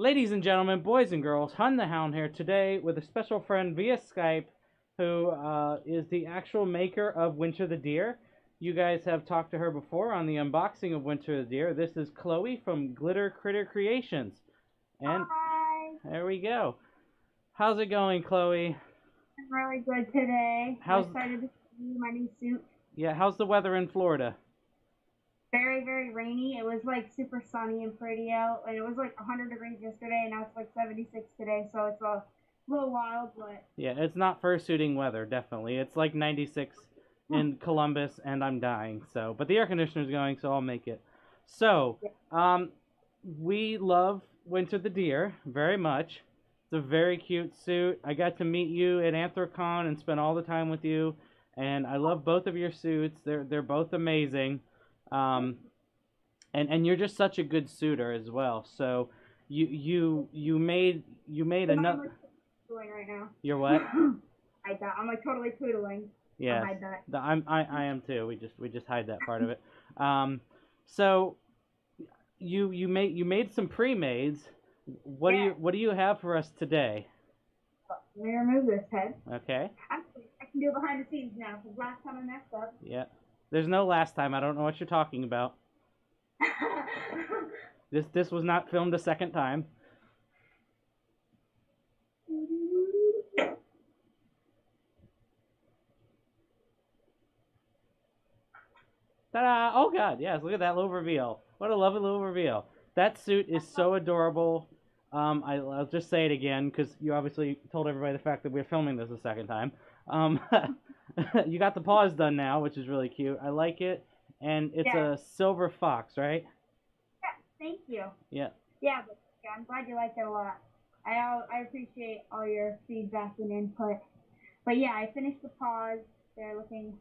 Ladies and gentlemen, boys and girls, Hund the Hound here today with a special friend via Skype who uh, is the actual maker of Winter the Deer. You guys have talked to her before on the unboxing of Winter the Deer. This is Chloe from Glitter Critter Creations. And Hi. there we go. How's it going, Chloe? I'm really good today. How's- I'm excited to see my new suit. Yeah, how's the weather in Florida? Very, very rainy. It was like super sunny and pretty out, and it was like 100 degrees yesterday, and now it's like 76 today, so it's a little wild, but Yeah, it's not fursuiting weather, definitely. It's like 96 in Columbus, and I'm dying. So, but the air conditioner's going, so I'll make it. So, um, we love Winter the Deer very much. It's a very cute suit. I got to meet you at Anthrocon and spend all the time with you, and I love both of your suits. They're they're both amazing. Um, and and you're just such a good suitor as well. So, you you you made you made another. right now. You're what? I thought I'm like totally poodling. Yeah. I that. The, I'm I, I am too. We just we just hide that part of it. Um, so you you made you made some pre-mades. What do you what do you have for us today? Let me remove this head. Okay. Actually, I can do behind the scenes now, because last time I messed up. Yeah. There's no last time. I don't know what you're talking about. This this was not filmed a second time. Ta-da! Oh god, yes, look at that little reveal. What a lovely little reveal. That suit is so adorable. Um, I, I'll just say it again because you obviously told everybody the fact that we're filming this a second time. Um, you got the paws done now, which is really cute. I like it, and it's Yeah. a silver fox, right? Thank you. Yeah. Yeah, but yeah, I'm glad you liked it a lot. I I appreciate all your feedback and input. But yeah, I finished the paws. They're looking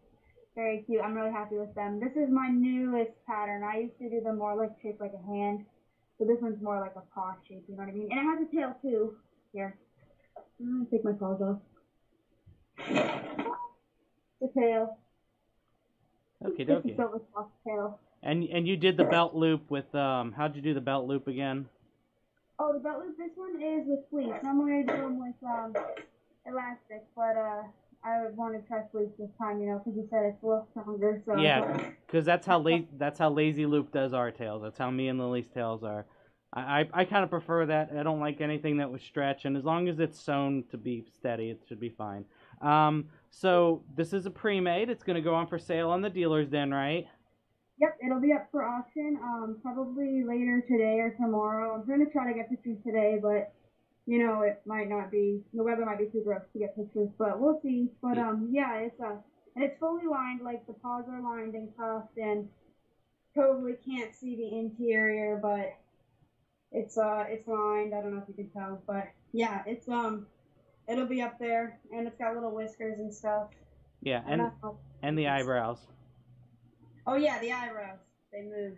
very cute. I'm really happy with them. This is my newest pattern. I used to do them more like shaped like a hand. So this one's more like a paw shape, you know what I mean? And it has a tail too. Here. I'm gonna take my paws off. The tail. Okay, This is dokie. Silver Fox tail. And and you did the belt loop with um. How'd you do the belt loop again? Oh, the belt loop. This one is with fleece. Normally I do them with um elastic, but uh I want to try fleece this time, you know, because you said it's a little stronger. So Yeah, because that's how la- that's how Lazy Lupe does our tails. That's how me and Lilly's tails are. I I, I kind of prefer that. I don't like anything that would stretch, and as long as it's sewn to be steady, it should be fine. Um, so this is a pre-made. It's gonna go on for sale on the dealer's den, right? Yep, it'll be up for auction um probably later today or tomorrow. I'm gonna try to get pictures today, but you know it might not be. The weather might be too gross to get pictures, but we'll see. But Yeah. um yeah, it's uh and it's fully lined. Like the paws are lined and cuffed, and totally can't see the interior, but it's uh it's lined. I don't know if you can tell, but yeah, it's um it'll be up there, and it's got little whiskers and stuff. Yeah, and and the eyebrows. Oh yeah, the eyebrows they move.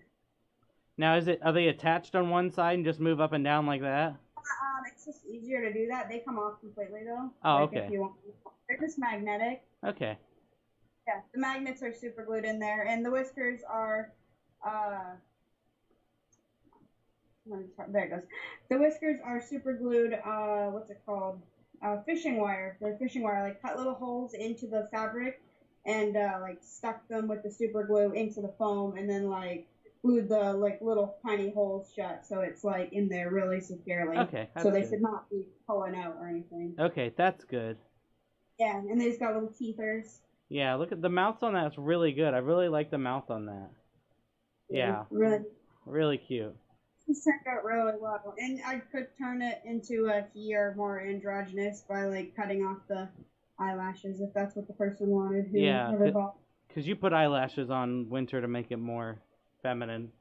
Now, is it are they attached on one side and just move up and down like that? Um, it's just easier to do that. They come off completely though. Oh, Like, okay. If you want. They're just magnetic. Okay. Yeah, the magnets are super glued in there, and the whiskers are. Uh, let me try- there it goes. The whiskers are super glued. Uh, what's it called? Uh, fishing wire. They're fishing wire. Like cut little holes into the fabric, and uh, like stuck them with the super glue into the foam, and then like glued the like little tiny holes shut, so it's like in there really securely. Okay. That's so they good. should not be pulling out or anything. Okay, that's good. Yeah, and they just got little teethers. Yeah, look at the mouth on that's really good. I really like the mouth on that. Yeah, Really, really cute. This turned out really well. And I could turn it into a he or more androgynous by like cutting off the eyelashes if that's what the person wanted. Who Yeah, never could- bought. Because you put eyelashes on Winter to make it more feminine.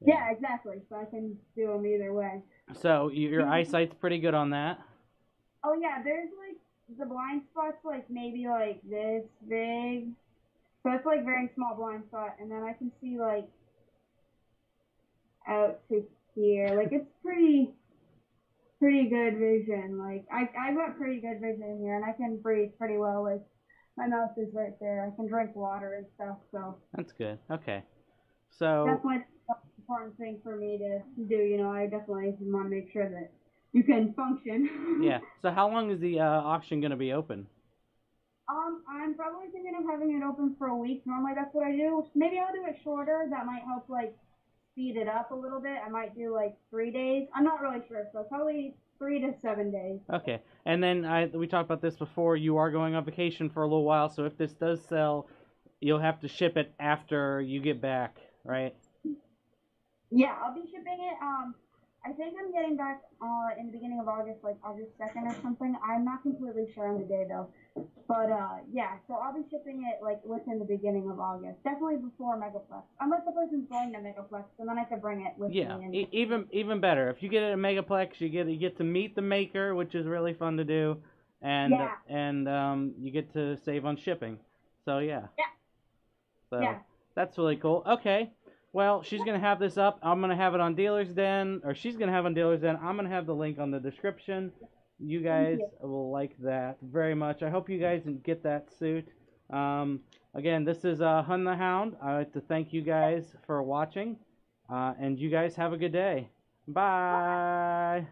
Yeah, exactly. So I can do them either way. So your eyesight's pretty good on that. Oh yeah, there's like the blind spots like maybe like this big. So it's like very small blind spot, and then I can see like out to here. Like it's pretty, pretty good vision. Like I I've got pretty good vision here, and I can breathe pretty well. Like my mouth is right there. I can drink water and stuff. So That's good. Okay. So definitely important thing for me to do. You know, I definitely want to make sure that you can function. Yeah. So how long is the uh, auction gonna be open? Um, I'm probably thinking of having it open for a week. Normally that's what I do. Maybe I'll do it shorter. That might help like speed it up a little bit. I might do like three days. I'm not really sure, so probably three to seven days. Okay. And then I we talked about this before. You are going on vacation for a little while, so if this does sell, you'll have to ship it after you get back, right? Yeah, I'll be shipping it. Um, I think I'm getting back uh in the beginning August, like August second or something. I'm not completely sure on the day though. But uh, yeah, so I'll be shipping it like within the beginning of August, definitely before Megaplex, unless the person's going to Megaplex, and then I could bring it with Yeah. me. And, E- even even better. If you get it at Megaplex, you get you get to meet the maker, which is really fun to do, and Yeah. and um you get to save on shipping. So yeah. Yeah. So Yeah. that's really cool. Okay. Well, she's gonna have this up. I'm gonna have it on Dealer's Den, or she's gonna have it on Dealer's Den. I'm gonna have the link on the description. You guys you. will like that very much. I hope you guys get that suit. Um, again, this is uh, Hund the Hound. I'd like to thank you guys for watching, uh, and you guys have a good day. Bye.